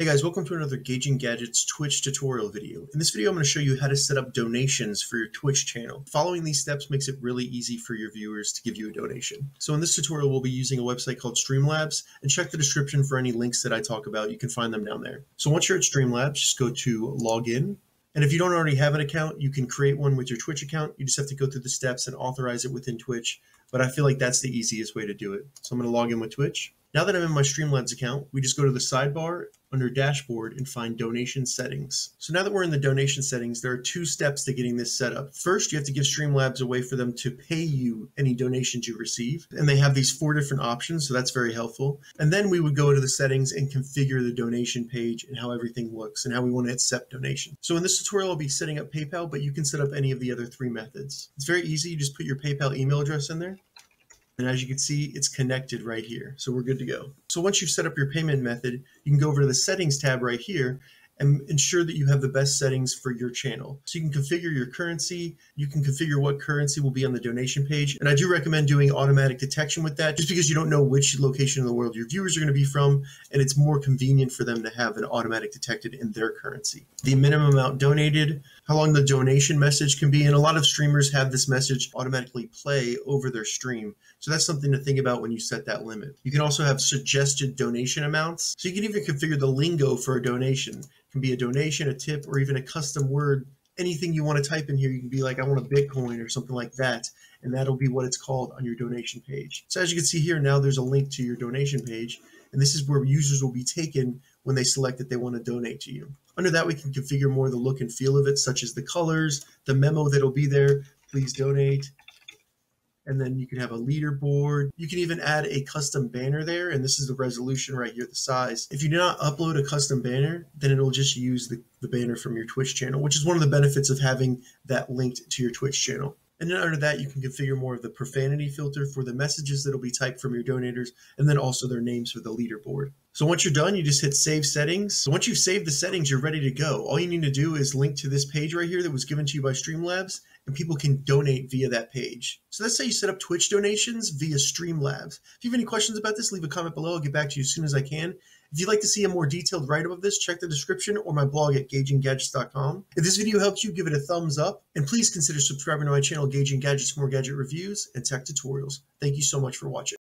Hey guys, welcome to another Gauging Gadgets Twitch tutorial video. In this video, I'm going to show you how to set up donations for your Twitch channel. Following these steps makes it really easy for your viewers to give you a donation. So in this tutorial, we'll be using a website called Streamlabs, and check the description for any links that I talk about. You can find them down there. So once you're at Streamlabs, just go to login. And if you don't already have an account, you can create one with your Twitch account. You just have to go through the steps and authorize it within Twitch. But I feel like that's the easiest way to do it. So I'm going to log in with Twitch. Now that I'm in my Streamlabs account, we just go to the sidebar under dashboard and find donation settings. So now that we're in the donation settings, there are two steps to getting this set up. First, you have to give Streamlabs a way for them to pay you any donations you receive. And they have these four different options, so that's very helpful. And then we would go to the settings and configure the donation page and how everything looks and how we want to accept donations. So in this tutorial, I'll be setting up PayPal, but you can set up any of the other three methods. It's very easy. You just put your PayPal email address in there and as you can see, it's connected right here. So we're good to go. So once you've set up your payment method, you can go over to the settings tab right here and ensure that you have the best settings for your channel. So you can configure your currency, you can configure what currency will be on the donation page. And I do recommend doing automatic detection with that just because you don't know which location in the world your viewers are going to be from and it's more convenient for them to have an automatic detected in their currency. The minimum amount donated, how long the donation message can be, and a lot of streamers have this message automatically play over their stream. So that's something to think about when you set that limit. You can also have suggested donation amounts. So you can even configure the lingo for a donation can be a donation, a tip, or even a custom word. Anything you want to type in here, you can be like, I want a Bitcoin or something like that. And that'll be what it's called on your donation page. So as you can see here, now there's a link to your donation page. And this is where users will be taken when they select that they want to donate to you. Under that, we can configure more the look and feel of it, such as the colors, the memo that'll be there, please donate, and then you can have a leaderboard. You can even add a custom banner there, and this is the resolution right here, the size. If you do not upload a custom banner, then it'll just use the, the banner from your Twitch channel, which is one of the benefits of having that linked to your Twitch channel. And then under that, you can configure more of the profanity filter for the messages that'll be typed from your donators, and then also their names for the leaderboard. So once you're done, you just hit save settings. So once you've saved the settings, you're ready to go. All you need to do is link to this page right here that was given to you by Streamlabs, and people can donate via that page. So let's say you set up Twitch donations via Streamlabs. If you have any questions about this, leave a comment below. I'll get back to you as soon as I can. If you'd like to see a more detailed write-up of this, check the description or my blog at gauginggadgets.com. If this video helped you, give it a thumbs up, and please consider subscribing to my channel, Gauging Gadgets, for more gadget reviews and tech tutorials. Thank you so much for watching.